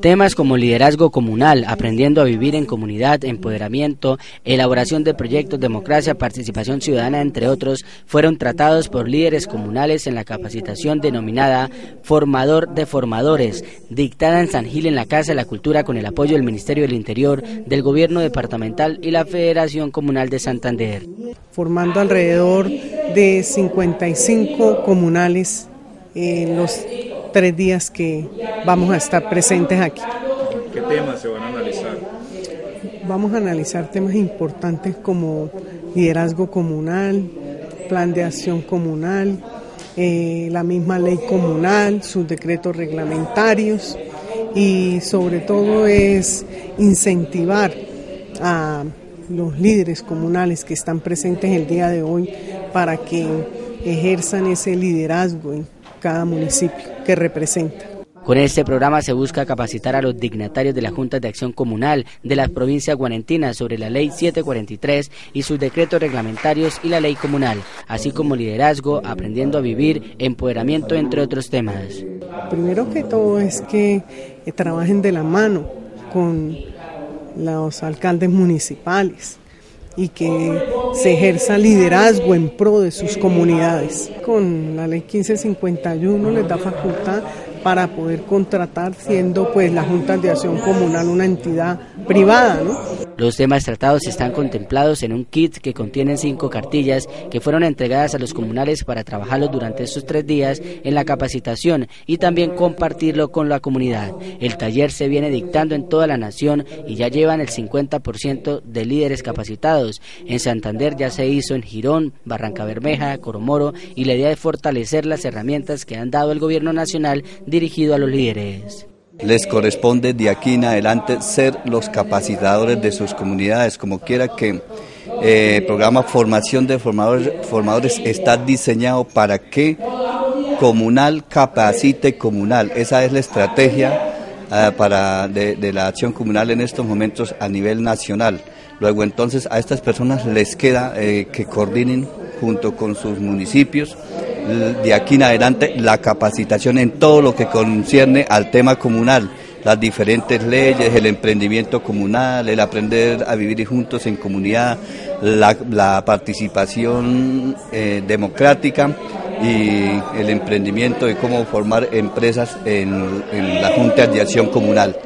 Temas como liderazgo comunal, aprendiendo a vivir en comunidad, empoderamiento, elaboración de proyectos, democracia, participación ciudadana, entre otros, fueron tratados por líderes comunales en la capacitación denominada Formador de Formadores, dictada en San Gil en la Casa de la Cultura con el apoyo del Ministerio del Interior, del Gobierno Departamental y la Federación Comunal de Santander. Formando alrededor de 55 comunales en los tres días que vamos a estar presentes aquí. ¿Qué temas se van a analizar? Vamos a analizar temas importantes como liderazgo comunal, plan de acción comunal, eh, la misma ley comunal, sus decretos reglamentarios y sobre todo es incentivar a los líderes comunales que están presentes el día de hoy para que ejerzan ese liderazgo en cada municipio que representa. Con este programa se busca capacitar a los dignatarios de la Junta de Acción Comunal de las provincias guanentinas sobre la Ley 743 y sus decretos reglamentarios y la ley comunal, así como liderazgo, aprendiendo a vivir, empoderamiento, entre otros temas. Primero que todo es que eh, trabajen de la mano con los alcaldes municipales y que se ejerza liderazgo en pro de sus comunidades. Con la ley 1551 les da facultad para poder contratar siendo pues la Junta de Acción Comunal una entidad privada. Los temas tratados están contemplados en un kit que contiene cinco cartillas que fueron entregadas a los comunales para trabajarlos durante estos tres días en la capacitación y también compartirlo con la comunidad. El taller se viene dictando en toda la nación y ya llevan el 50% de líderes capacitados. En Santander ya se hizo en Girón, Barranca Bermeja, Coromoro y la idea de fortalecer las herramientas que han dado el gobierno nacional dirigido a los líderes. Les corresponde de aquí en adelante ser los capacitadores de sus comunidades, como quiera que el eh, programa Formación de formadores, formadores está diseñado para que comunal capacite comunal. Esa es la estrategia eh, para de, la acción comunal en estos momentos a nivel nacional. Luego entonces a estas personas les queda eh, que coordinen junto con sus municipios de aquí en adelante la capacitación en todo lo que concierne al tema comunal, las diferentes leyes, el emprendimiento comunal, el aprender a vivir juntos en comunidad, la, participación eh, democrática y el emprendimiento de cómo formar empresas en, en la Junta de Acción Comunal.